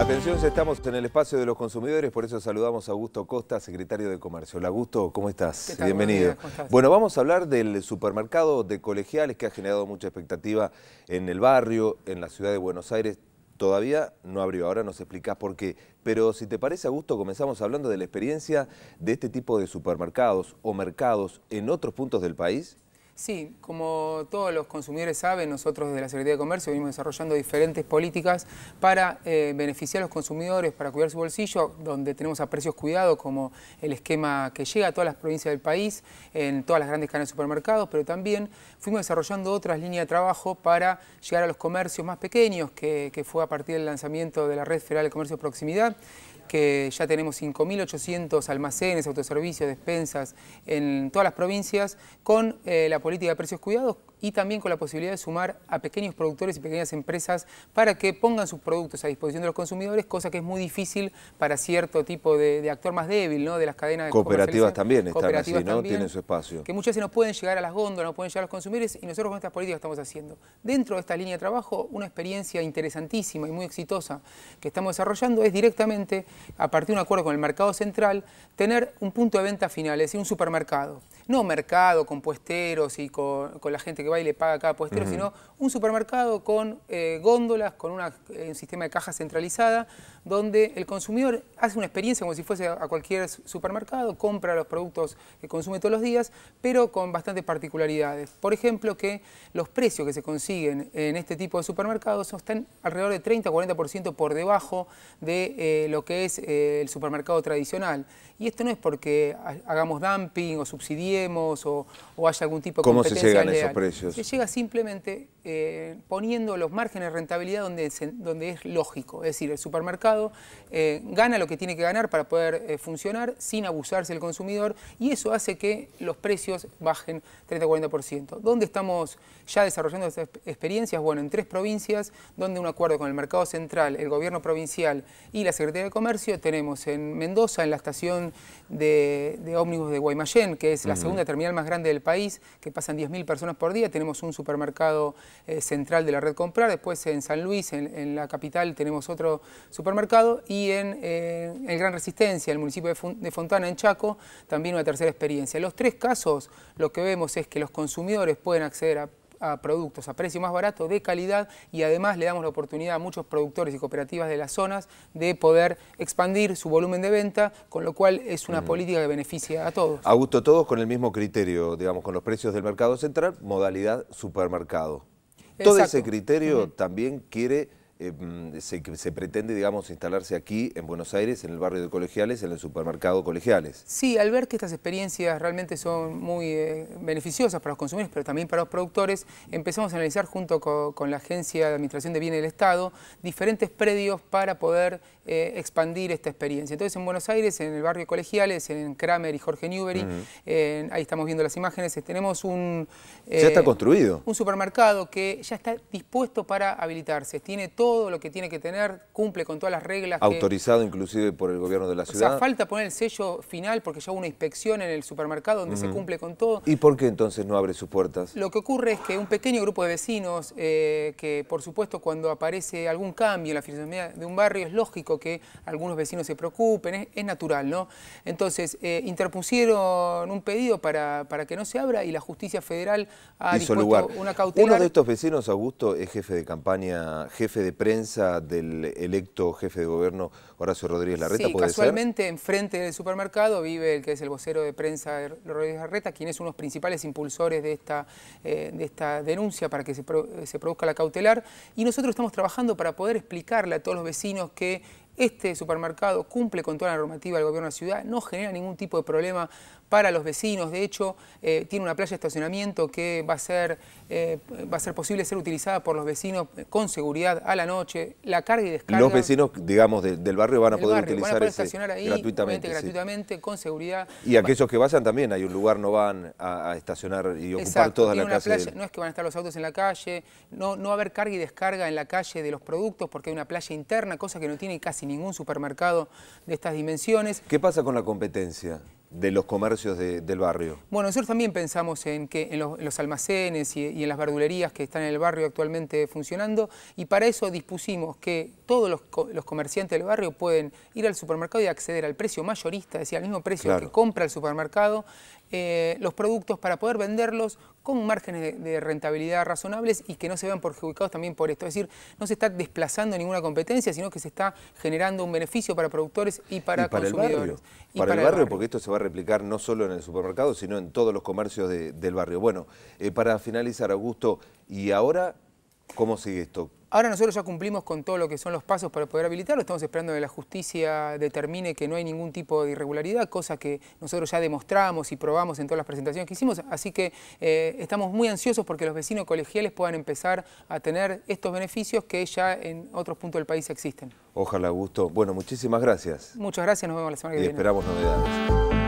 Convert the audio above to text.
Atención, estamos en el espacio de los consumidores, por eso saludamos a Augusto Costa, secretario de Comercio. Hola Augusto, ¿cómo estás? Bienvenido. Bueno, vamos a hablar del supermercado de colegiales que ha generado mucha expectativa en el barrio, en la ciudad de Buenos Aires. Todavía no abrió, ahora nos explicás por qué. Pero si te parece, Augusto, comenzamos hablando de la experiencia de este tipo de supermercados o mercados en otros puntos del país. Sí, como todos los consumidores saben, nosotros desde la Secretaría de Comercio venimos desarrollando diferentes políticas para eh, beneficiar a los consumidores, para cuidar su bolsillo, donde tenemos a precios cuidados, como el esquema que llega a todas las provincias del país, en todas las grandes cadenas de supermercados, pero también fuimos desarrollando otras líneas de trabajo para llegar a los comercios más pequeños, que, que fue a partir del lanzamiento de la Red Federal de Comercio de Proximidad, que ya tenemos 5.800 almacenes, autoservicios, despensas en todas las provincias con eh, la política de precios cuidados y también con la posibilidad de sumar a pequeños productores y pequeñas empresas para que pongan sus productos a disposición de los consumidores, cosa que es muy difícil para cierto tipo de, actor más débil, ¿no? de las cadenas de Cooperativas también están así, ¿no? Tienen su espacio. Que muchas veces no pueden llegar a las góndolas, no pueden llegar a los consumidores y nosotros con estas políticas estamos haciendo. Dentro de esta línea de trabajo, una experiencia interesantísima y muy exitosa que estamos desarrollando es directamente a partir de un acuerdo con el mercado central, tener un punto de venta final, es decir, un supermercado. No mercado con puesteros y con, la gente que va y le paga a cada puestero, sino un supermercado con eh, góndolas, con eh, un sistema de caja centralizada, donde el consumidor hace una experiencia como si fuese a cualquier supermercado, compra los productos que consume todos los días, pero con bastantes particularidades. Por ejemplo, que los precios que se consiguen en este tipo de supermercados están alrededor de 30 o 40% por debajo de eh, lo que es el supermercado tradicional. Y esto no es porque hagamos dumping o subsidiemos o, haya algún tipo de ¿Cómo se llegan a esos precios? Se llega simplemente eh, poniendo los márgenes de rentabilidad donde, donde es lógico. Es decir, el supermercado eh, gana lo que tiene que ganar para poder eh, funcionar sin abusarse el consumidor y eso hace que los precios bajen 30-40%. ¿Dónde estamos ya desarrollando estas experiencias? Bueno, en tres provincias, donde un acuerdo con el Mercado Central, el Gobierno Provincial y la Secretaría de Comercio, tenemos en Mendoza, en la estación de, ómnibus de Guaymallén, que es la segunda terminal más grande del país, que pasan 10.000 personas por día, tenemos un supermercado eh, central de la red Comprar, después en San Luis, en, la capital, tenemos otro supermercado y en eh, el Gran Resistencia, el municipio de, Fontana, en Chaco, también una tercera experiencia. En los tres casos lo que vemos es que los consumidores pueden acceder a a productos a precio más barato, de calidad y además le damos la oportunidad a muchos productores y cooperativas de las zonas de poder expandir su volumen de venta, con lo cual es una política que beneficia a todos. Augusto, todos con el mismo criterio, digamos, con los precios del mercado central, modalidad supermercado. Todo ese criterio también quiere eh, mm, se, pretende, digamos, instalarse aquí en Buenos Aires, en el barrio de Colegiales, en el supermercado Colegiales. Sí, al ver que estas experiencias realmente son muy eh, beneficiosas para los consumidores, pero también para los productores, empezamos a analizar junto con, la Agencia de Administración de Bienes del Estado diferentes predios para poder eh, expandir esta experiencia. Entonces, en Buenos Aires, en el barrio de Colegiales, en Kramer y Jorge Newbery, ahí estamos viendo las imágenes, tenemos un... ya está construido. Un supermercado que ya está dispuesto para habilitarse. Tiene todo todo lo que tiene que tener, cumple con todas las reglas. Autorizado inclusive por el gobierno de la ciudad. O sea, falta poner el sello final porque ya hubo una inspección en el supermercado donde se cumple con todo. ¿Y por qué entonces no abre sus puertas? Lo que ocurre es que un pequeño grupo de vecinos, eh, que por supuesto cuando aparece algún cambio en la fisonomía de un barrio, es lógico que algunos vecinos se preocupen, es, natural, ¿no? Entonces, eh, interpusieron un pedido para, para que no se abra y la justicia federal ha dispuesto una cautela. Uno de estos vecinos, Augusto, es jefe de campaña, jefe de prensa del electo jefe de gobierno Horacio Rodríguez Larreta, sí, casualmente enfrente del supermercado vive el que es el vocero de prensa de Rodríguez Larreta, quien es uno de los principales impulsores de esta, eh, de esta denuncia para que se, se produzca la cautelar. Y nosotros estamos trabajando para poder explicarle a todos los vecinos que este supermercado cumple con toda la normativa del gobierno de la ciudad, no genera ningún tipo de problema para los vecinos, de hecho eh, tiene una playa de estacionamiento que va a, ser, eh, va a ser posible ser utilizada por los vecinos con seguridad a la noche, la carga y descarga. Los vecinos, digamos, del barrio van a poder utilizar van a estacionar ahí, gratuitamente. gratuitamente, con seguridad. Y aquellos que vayan también, hay un lugar, no van a, estacionar y ocupar toda la calle. No es que van a estar los autos en la calle, no, no va a haber carga y descarga en la calle de los productos porque hay una playa interna, cosa que no tiene casi ningún supermercado de estas dimensiones. ¿Qué pasa con la competencia? de los comercios del barrio? Bueno, nosotros también pensamos en que en los, almacenes y, en las verdulerías que están en el barrio actualmente funcionando y para eso dispusimos que todos los, comerciantes del barrio pueden ir al supermercado y acceder al precio mayorista, es decir, al mismo precio que compra el supermercado, eh, los productos para poder venderlos con márgenes de, rentabilidad razonables y que no se vean perjudicados también por esto. Es decir, no se está desplazando ninguna competencia, sino que se está generando un beneficio para productores y para, consumidores. El barrio. para, el, barrio, porque esto se va a replicar no solo en el supermercado, sino en todos los comercios del barrio. Bueno, eh, para finalizar, Augusto, ¿y ahora cómo sigue esto? Ahora nosotros ya cumplimos con todo lo que son los pasos para poder habilitarlo, estamos esperando que la justicia determine que no hay ningún tipo de irregularidad, cosa que nosotros ya demostramos y probamos en todas las presentaciones que hicimos, así que eh, estamos muy ansiosos porque los vecinos colegiales puedan empezar a tener estos beneficios que ya en otros puntos del país existen. Ojalá, Augusto. Bueno, muchísimas gracias. Muchas gracias, nos vemos la semana que viene. Y esperamos novedades.